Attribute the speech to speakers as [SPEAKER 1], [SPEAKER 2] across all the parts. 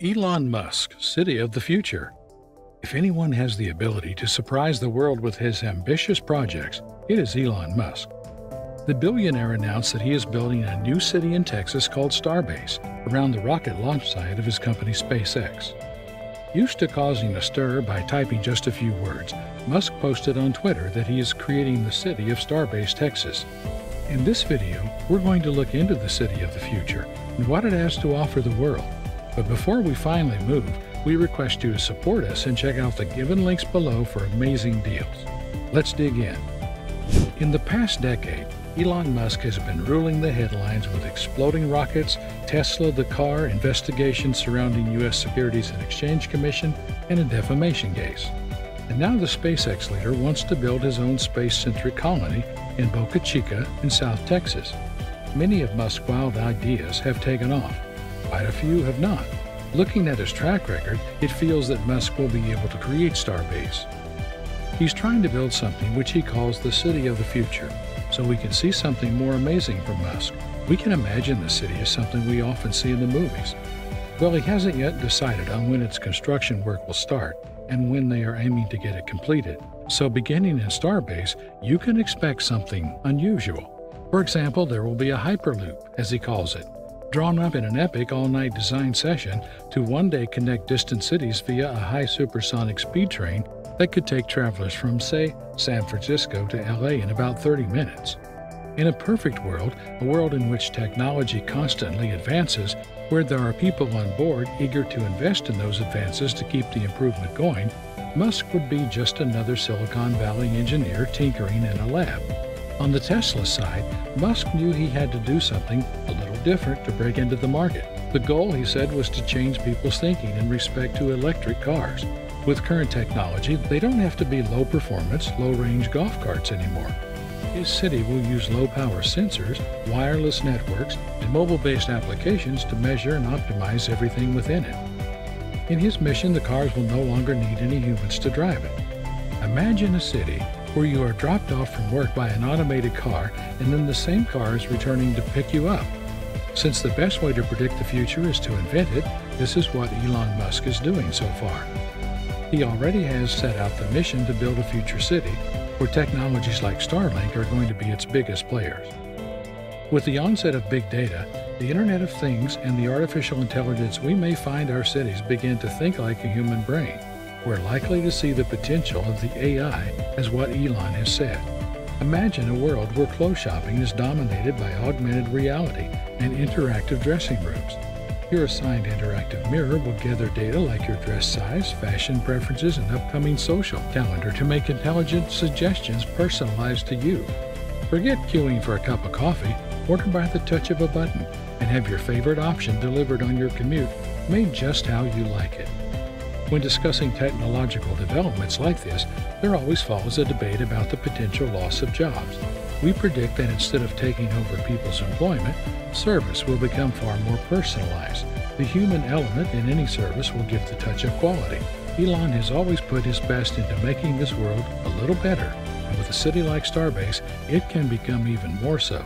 [SPEAKER 1] Elon Musk, City of the Future. If anyone has the ability to surprise the world with his ambitious projects, it is Elon Musk. The billionaire announced that he is building a new city in Texas called Starbase around the rocket launch site of his company SpaceX. Used to causing a stir by typing just a few words, Musk posted on Twitter that he is creating the city of Starbase, Texas. In this video, we're going to look into the city of the future and what it has to offer the world. But before we finally move, we request you to support us and check out the given links below for amazing deals. Let's dig in. In the past decade, Elon Musk has been ruling the headlines with exploding rockets, Tesla the car, investigations surrounding U.S. Securities and Exchange Commission, and a defamation case. And now the SpaceX leader wants to build his own space-centric colony in Boca Chica in South Texas. Many of Musk's wild ideas have taken off, Quite a few have not. Looking at his track record, it feels that Musk will be able to create Starbase. He's trying to build something which he calls the city of the future, so we can see something more amazing from Musk. We can imagine the city as something we often see in the movies. Well, he hasn't yet decided on when its construction work will start and when they are aiming to get it completed. So beginning in Starbase, you can expect something unusual. For example, there will be a Hyperloop, as he calls it, drawn up in an epic all night design session to one day connect distant cities via a high supersonic speed train that could take travelers from, say, San Francisco to LA in about 30 minutes. In a perfect world, a world in which technology constantly advances, where there are people on board eager to invest in those advances to keep the improvement going, Musk would be just another Silicon Valley engineer tinkering in a lab. On the Tesla side, Musk knew he had to do something a little different to break into the market. The goal, he said, was to change people's thinking in respect to electric cars. With current technology, they don't have to be low performance, low range golf carts anymore. His city will use low power sensors, wireless networks, and mobile based applications to measure and optimize everything within it. In his mission, the cars will no longer need any humans to drive it. Imagine a city where you are dropped off from work by an automated car and then the same car is returning to pick you up. Since the best way to predict the future is to invent it, this is what Elon Musk is doing so far. He already has set out the mission to build a future city, where technologies like Starlink are going to be its biggest players. With the onset of big data, the Internet of Things, and the artificial intelligence, we may find our cities begin to think like a human brain. We're likely to see the potential of the AI as what Elon has said. Imagine a world where clothes shopping is dominated by augmented reality and interactive dressing rooms. Your assigned interactive mirror will gather data like your dress size, fashion preferences, and upcoming social calendar to make intelligent suggestions personalized to you. Forget queuing for a cup of coffee, order by the touch of a button, and have your favorite option delivered on your commute, made just how you like it. When discussing technological developments like this, there always follows a debate about the potential loss of jobs. We predict that instead of taking over people's employment, service will become far more personalized. The human element in any service will give the touch of quality. Elon has always put his best into making this world a little better, and with a city like Starbase, it can become even more so.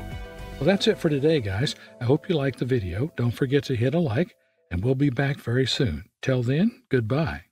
[SPEAKER 1] Well, that's it for today, guys. I hope you liked the video. Don't forget to hit a like, and we'll be back very soon. Till then, goodbye.